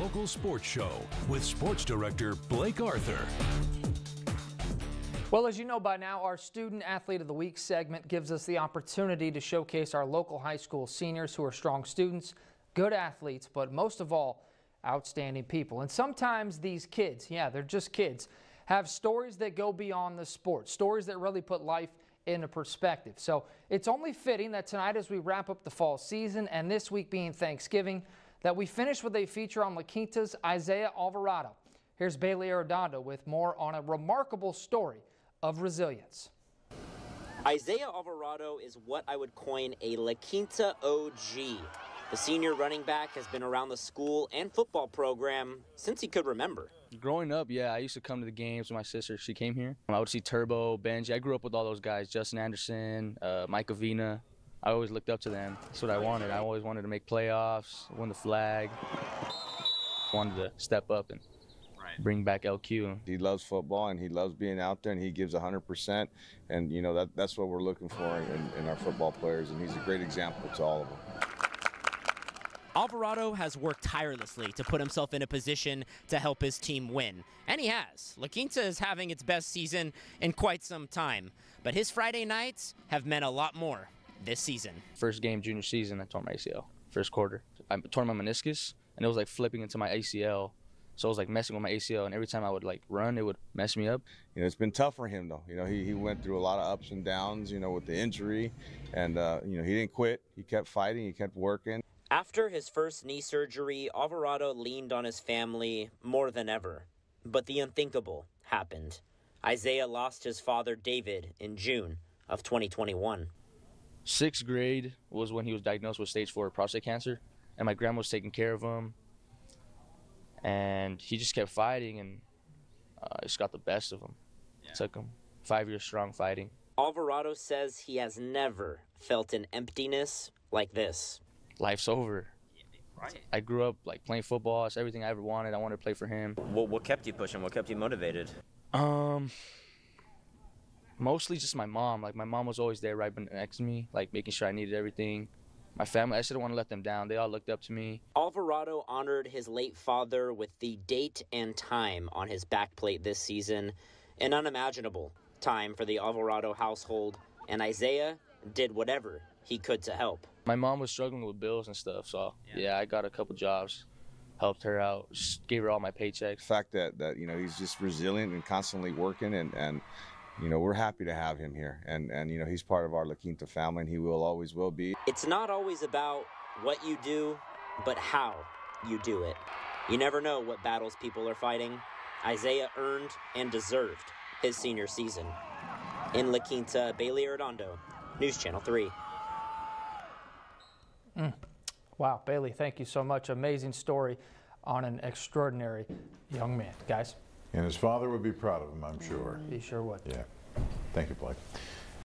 Local Sports Show with Sports Director Blake Arthur. Well, as you know by now, our Student Athlete of the Week segment gives us the opportunity to showcase our local high school seniors who are strong students, good athletes, but most of all, outstanding people. And sometimes these kids, yeah, they're just kids, have stories that go beyond the sport, stories that really put life into perspective. So it's only fitting that tonight, as we wrap up the fall season and this week being Thanksgiving, that we finish with a feature on La Quinta's Isaiah Alvarado. Here's Bailey Arredondo with more on a remarkable story of resilience. Isaiah Alvarado is what I would coin a La Quinta OG. The senior running back has been around the school and football program since he could remember. Growing up, yeah, I used to come to the games with my sister. She came here. I would see Turbo, Benji. I grew up with all those guys, Justin Anderson, uh, Mike Avina. I always looked up to them. That's what I wanted. I always wanted to make playoffs, win the flag. Wanted to step up and bring back LQ. He loves football and he loves being out there and he gives 100%. And, you know, that, that's what we're looking for in, in our football players. And he's a great example to all of them. Alvarado has worked tirelessly to put himself in a position to help his team win. And he has. La Quinta is having its best season in quite some time. But his Friday nights have meant a lot more this season. First game junior season, I tore my ACL. First quarter. I tore my meniscus and it was like flipping into my ACL. So I was like messing with my ACL, and every time I would like run, it would mess me up. You know, it's been tough for him though. You know, he, he went through a lot of ups and downs. You know, with the injury, and uh, you know he didn't quit. He kept fighting. He kept working. After his first knee surgery, Alvarado leaned on his family more than ever. But the unthinkable happened. Isaiah lost his father, David, in June of 2021. Sixth grade was when he was diagnosed with stage four prostate cancer, and my grandma was taking care of him. And he just kept fighting, and uh, just got the best of him. Yeah. Took him five years strong fighting. Alvarado says he has never felt an emptiness like this. Life's over. Right. I grew up like playing football. It's everything I ever wanted. I wanted to play for him. What, what kept you pushing? What kept you motivated? Um, mostly just my mom. Like my mom was always there right next to me, like making sure I needed everything. My family, I just didn't want to let them down. They all looked up to me. Alvarado honored his late father with the date and time on his backplate this season. An unimaginable time for the Alvarado household, and Isaiah did whatever he could to help. My mom was struggling with bills and stuff, so yeah, yeah I got a couple jobs helped her out, gave her all my paychecks. The fact that, that you know he's just resilient and constantly working and, and you know, we're happy to have him here. And, and you know, he's part of our La Quinta family, and he will always will be. It's not always about what you do, but how you do it. You never know what battles people are fighting. Isaiah earned and deserved his senior season. In La Quinta, Bailey Arredondo, News Channel 3. Mm. Wow, Bailey, thank you so much. Amazing story on an extraordinary young man. Guys? And his father would be proud of him, I'm sure. He sure would. Yeah. Thank you, Blake.